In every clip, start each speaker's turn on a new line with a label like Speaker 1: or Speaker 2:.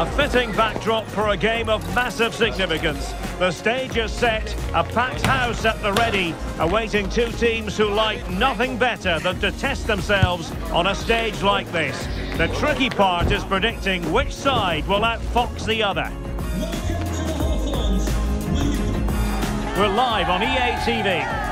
Speaker 1: A fitting backdrop for a game of massive significance. The stage is set, a packed house at the ready, awaiting two teams who like nothing better than to test themselves on a stage like this. The tricky part is predicting which side will outfox the other. We're live on EA TV.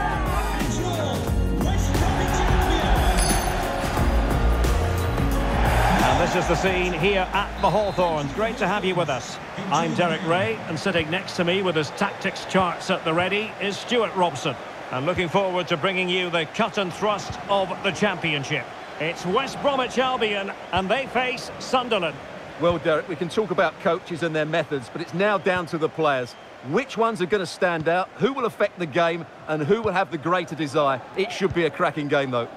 Speaker 1: This is the scene here at the Hawthorns. Great to have you with us. I'm Derek Rae, and sitting next to me with his tactics charts at the ready is Stewart Robson. And looking forward to bringing you the cut and thrust of the Championship. It's West Bromwich Albion, and they face Sunderland.
Speaker 2: Well, Derek, we can talk about coaches and their methods, but it's now down to the players. Which ones are going to stand out, who will affect the game, and who will have the greater desire? It should be a cracking game, though.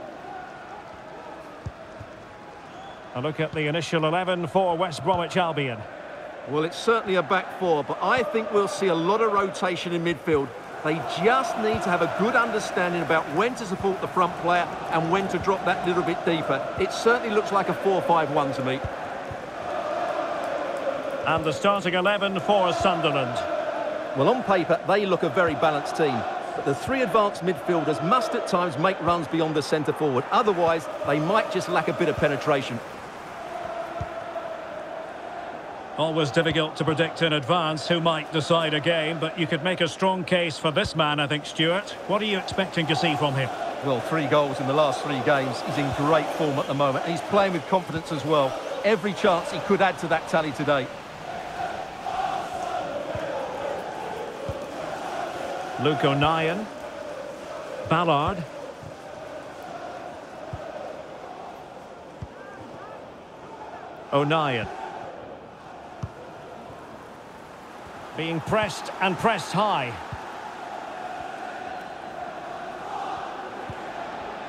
Speaker 1: A look at the initial 11 for West Bromwich Albion.
Speaker 2: Well, it's certainly a back four, but I think we'll see a lot of rotation in midfield. They just need to have a good understanding about when to support the front player and when to drop that little bit deeper. It certainly looks like a 4-5-1 to me.
Speaker 1: And the starting 11 for Sunderland.
Speaker 2: Well, on paper, they look a very balanced team. But the three advanced midfielders must at times make runs beyond the centre forward. Otherwise, they might just lack a bit of penetration.
Speaker 1: Always difficult to predict in advance who might decide a game, but you could make a strong case for this man, I think, Stuart. What are you expecting to see from him?
Speaker 2: Well, three goals in the last three games. He's in great form at the moment. He's playing with confidence as well. Every chance he could add to that tally today.
Speaker 1: Luke O'Nien. Ballard. O'Nien. Being pressed and pressed high.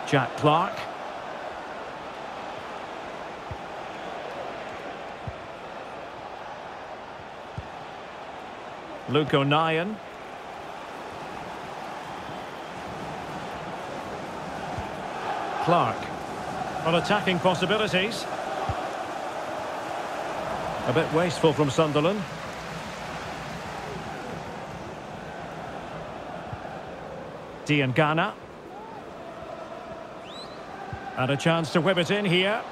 Speaker 1: Jack Clarke. Luke O'Nien. Clarke. On attacking possibilities. A bit wasteful from Sunderland. Diangana. And a chance to whip it in here.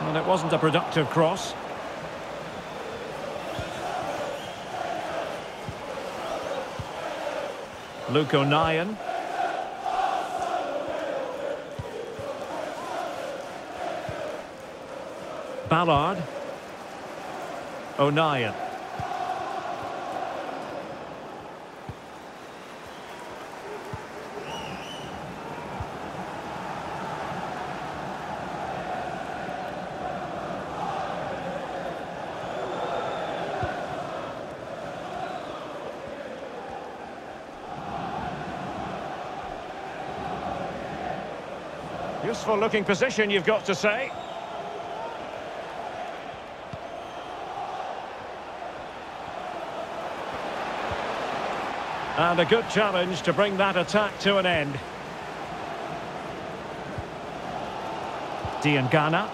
Speaker 1: Well, it wasn't a productive cross. Luke O'Nien. Ballard. O'Nien. Looking position, you've got to say. And a good challenge to bring that attack to an end. Diangana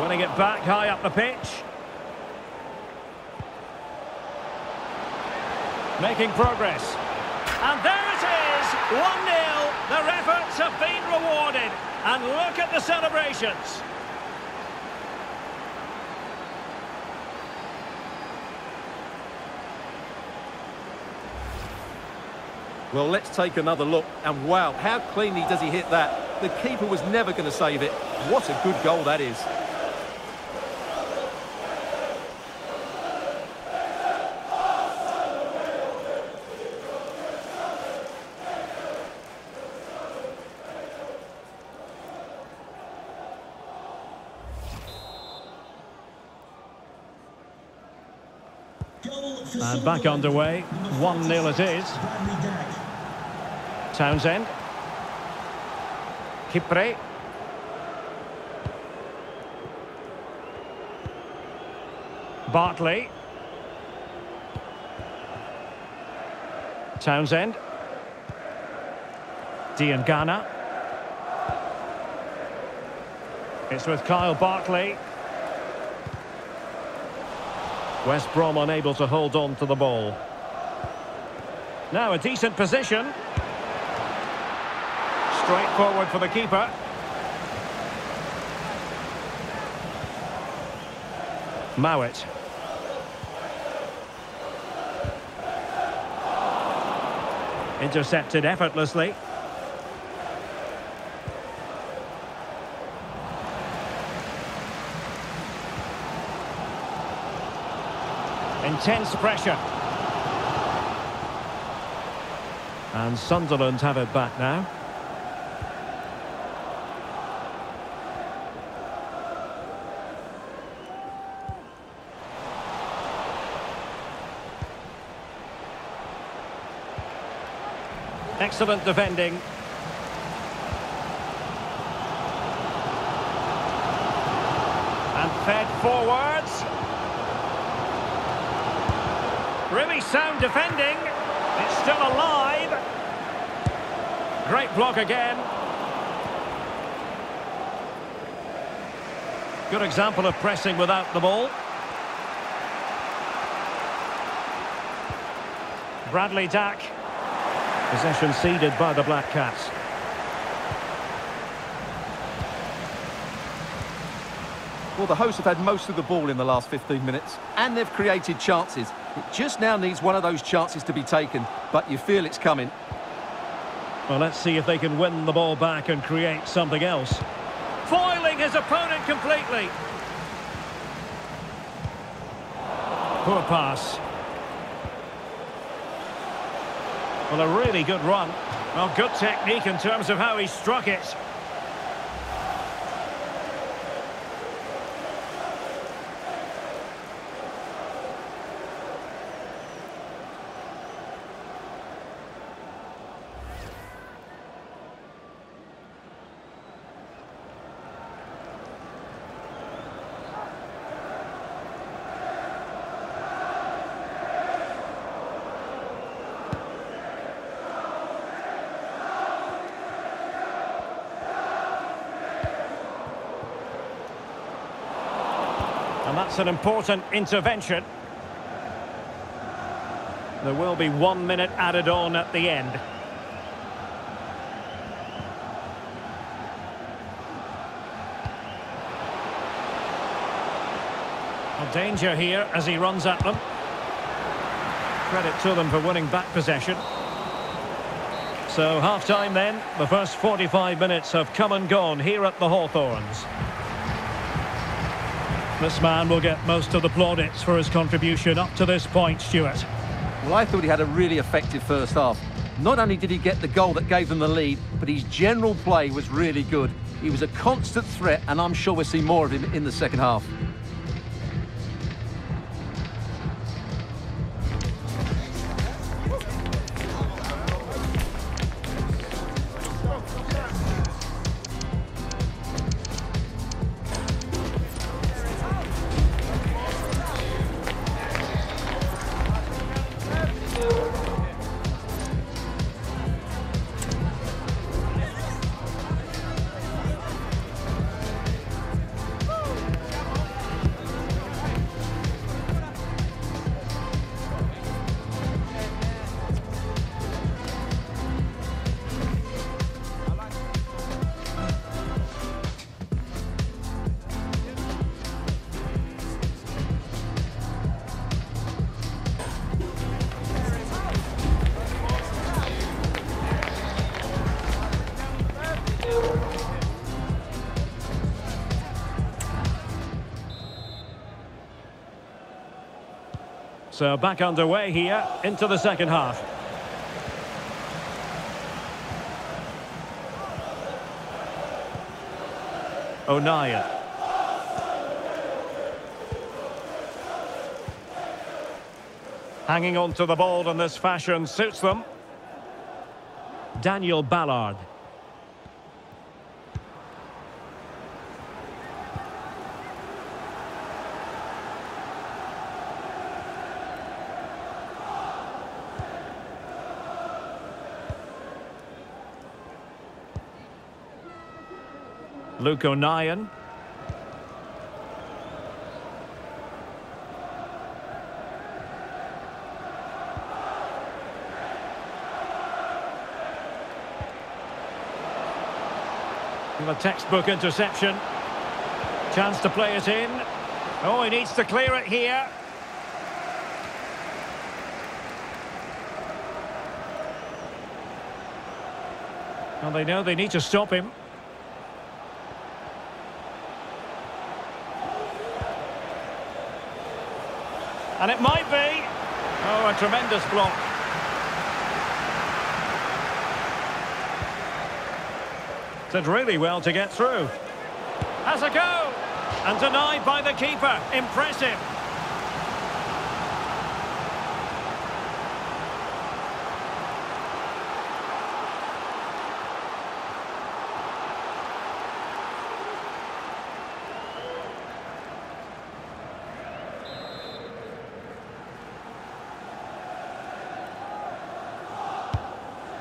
Speaker 1: winning it back high up the pitch. Making progress. And there it is, 1-0. Their efforts have been rewarded. And look at the celebrations.
Speaker 2: Well, let's take another look. And wow, how cleanly does he hit that? The keeper was never going to save it. What a good goal that is.
Speaker 1: And back underway. 1-0 it is. Townsend. Kipre. Bartley. Townsend. Diangana. It's with Kyle Bartley. West Brom unable to hold on to the ball. Now a decent position. Straight forward for the keeper. Mowatt. Intercepted effortlessly. Intense pressure. And Sunderland have it back now. Excellent defending. And fed forwards. Really sound defending. It's still alive. Great block again. Good example of pressing without the ball. Bradley Dack. Possession ceded by the Black Cats.
Speaker 2: Well, the hosts have had most of the ball in the last 15 minutes, and they've created chances. It just now needs one of those chances to be taken, but you feel it's coming.
Speaker 1: Well, let's see if they can win the ball back and create something else. Foiling his opponent completely. Poor pass. Well, a really good run. Well, good technique in terms of how he struck it. And that's an important intervention. There will be one minute added on at the end. A danger here as he runs at them. Credit to them for winning back possession. So half-time then. The first 45 minutes have come and gone here at the Hawthorns. This man will get most of the plaudits for his contribution up to this point, Stuart.
Speaker 2: Well, I thought he had a really effective first half. Not only did he get the goal that gave them the lead, but his general play was really good. He was a constant threat, and I'm sure we'll see more of him in the second half.
Speaker 1: So back underway here into the second half. O'Nien. Hanging on to the ball in this fashion suits them. Daniel Ballard. Luke O'Nien. A textbook interception. Chance to play it in. Oh, he needs to clear it here. Well, they know they need to stop him. And it might be. Oh, a tremendous block. Did really well to get through. Has a go. And denied by the keeper. Impressive.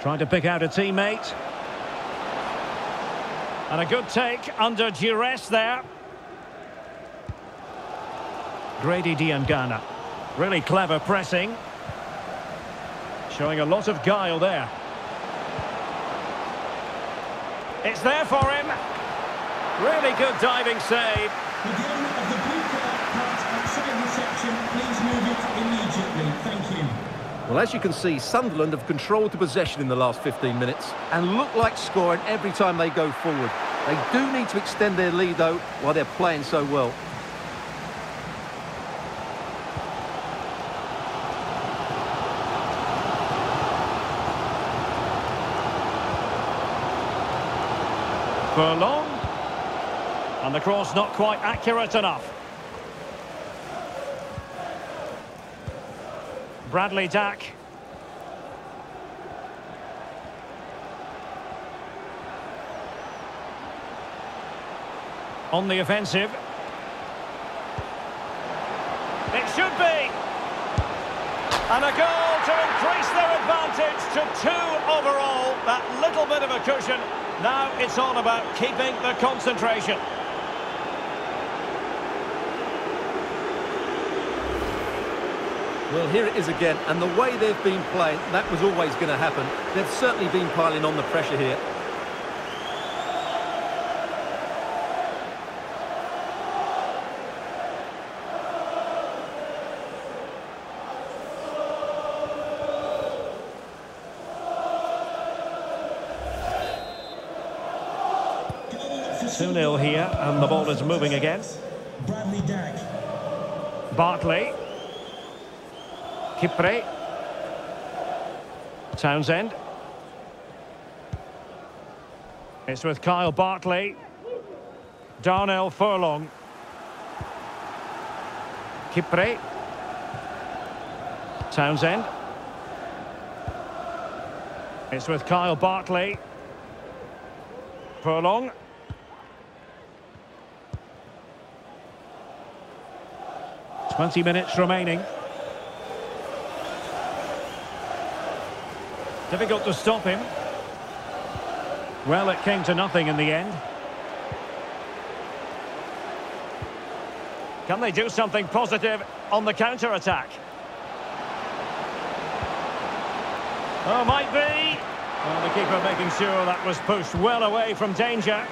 Speaker 1: Trying to pick out a teammate. And a good take under duress there. Grady Diangana. Really clever pressing. Showing a lot of guile there. It's there for him. Really good diving save.
Speaker 2: Well, as you can see, Sunderland have controlled the possession in the last 15 minutes and look like scoring every time they go forward. They do need to extend their lead, though, while they're playing so well.
Speaker 1: Furlong. And the cross not quite accurate enough. Bradley Dack. On the offensive. It should be. And a goal to increase their advantage to two overall. That little bit of a cushion. Now it's all about keeping the concentration.
Speaker 2: Well, here it is again, and the way they've been playing, that was always going to happen. They've certainly been piling on the pressure here.
Speaker 3: Goal
Speaker 1: 2-0 here, and the ball is moving again.
Speaker 3: Bradley Dack.
Speaker 1: Bartley. Kipre. Townsend. It's with Kyle Bartley. Darnell Furlong. Kipre. Townsend. It's with Kyle Bartley. Furlong. Twenty minutes remaining. Difficult to stop him. Well, it came to nothing in the end. Can they do something positive on the counter-attack? Oh, might be. Well, the keeper making sure that was pushed well away from danger.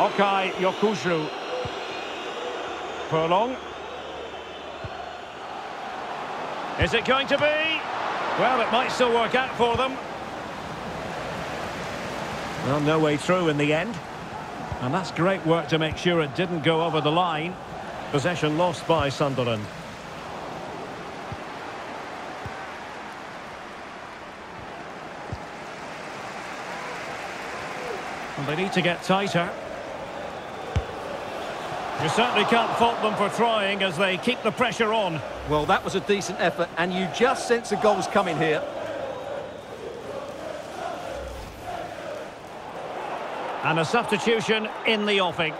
Speaker 1: Okay Yokuşlu. Furlong. Is it going to be? Well, it might still work out for them. Well, no way through in the end. And that's great work to make sure it didn't go over the line. Possession lost by Sunderland. And they need to get tighter. You certainly can't fault them for trying as they keep the pressure on.
Speaker 2: Well, that was a decent effort, and you just sense the goals coming here.
Speaker 1: And a substitution in the offing.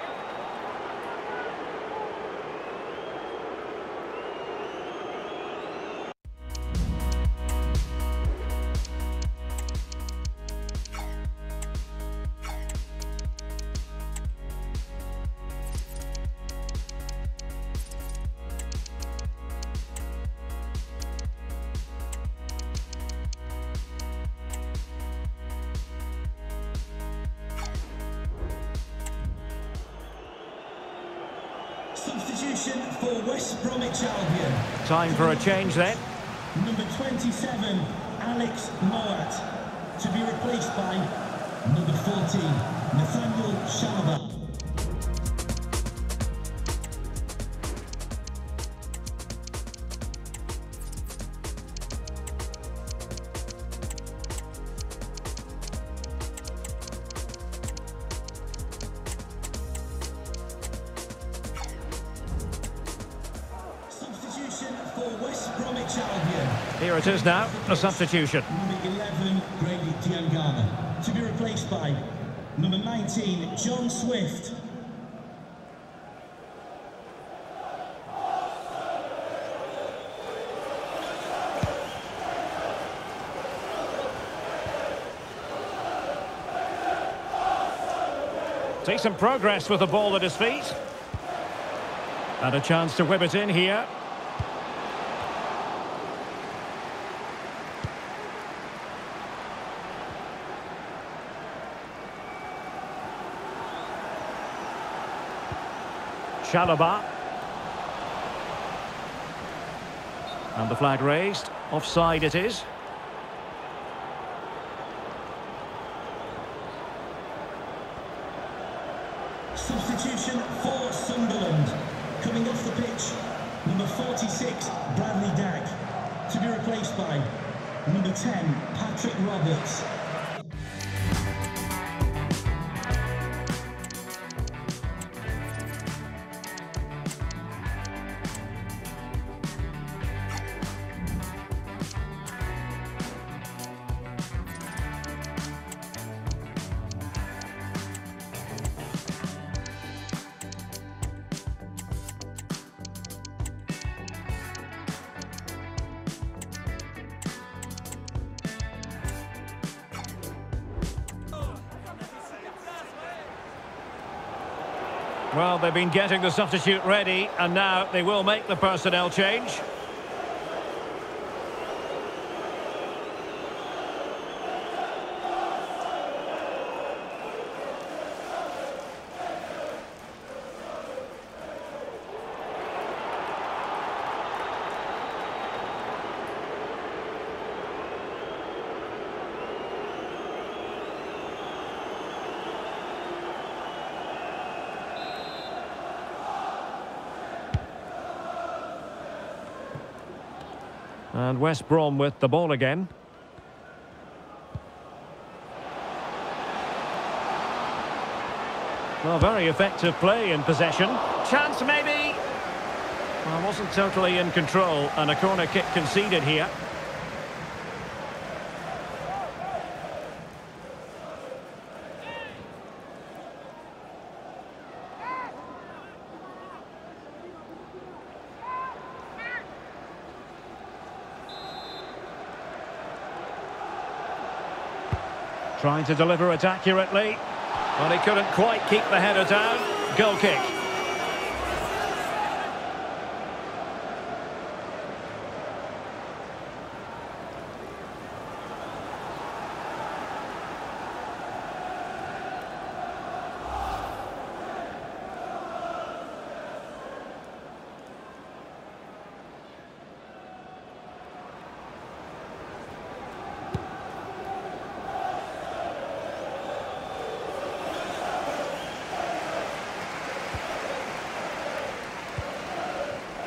Speaker 3: Substitution for West Bromwich Albion.
Speaker 1: Time for a change then.
Speaker 3: Number 27, Alex Mowatt. To be replaced by number 14, Nathaniel Chalobah.
Speaker 1: Here it is now, a substitution.
Speaker 3: Number 11, Grady Diangana. To be replaced by number 19, John Swift.
Speaker 1: Decent progress with the ball at his feet. And a chance to whip it in here. Chalobah. And the flag raised. Offside it is.
Speaker 3: Substitution for Sunderland. Coming off the pitch, number 46, Bradley Dack. To be replaced by number 10, Patrick Roberts.
Speaker 1: Well, they've been getting the substitute ready, and now they will make the personnel change. And West Brom with the ball again. Well, very effective play in possession. Chance maybe. Well, wasn't totally in control, and a corner kick conceded here. Trying to deliver it accurately. Well, he couldn't quite keep the header down. Goal kick.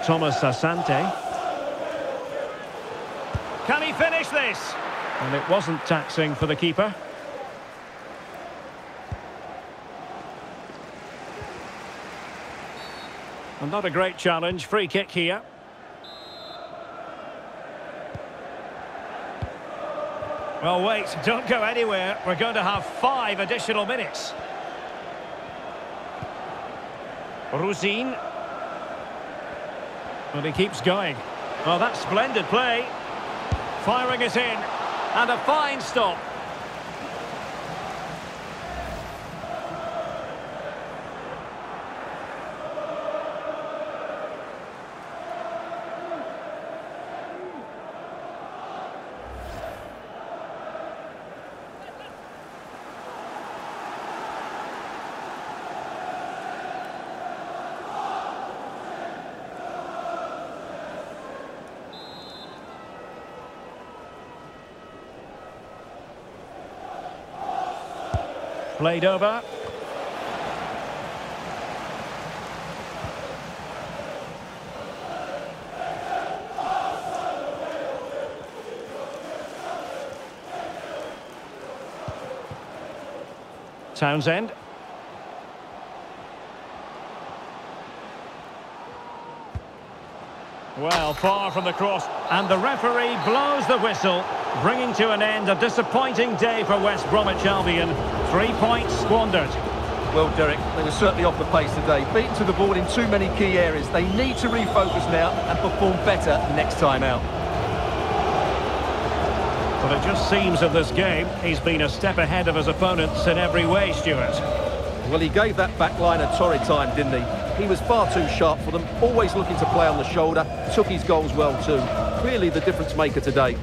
Speaker 1: Thomas Asante. Can he finish this? And it wasn't taxing for the keeper. And not a great challenge. Free kick here. Well, wait, don't go anywhere. We're going to have five additional minutes. Ruzin. But he keeps going. Well, that's splendid play. Firing it in. And a fine stop. Played over. Townsend. Well, far from the cross. And the referee blows the whistle, bringing to an end a disappointing day for West Bromwich Albion. Three points squandered.
Speaker 2: Well, Derek, they were certainly off the pace today. Beaten to the ball in too many key areas. They need to refocus now and perform better next time out.
Speaker 1: But it just seems in this game he's been a step ahead of his opponents in every way, Stuart.
Speaker 2: Well, he gave that back line a torrid time, didn't he? He was far too sharp for them, always looking to play on the shoulder, took his goals well too. Clearly the difference maker today.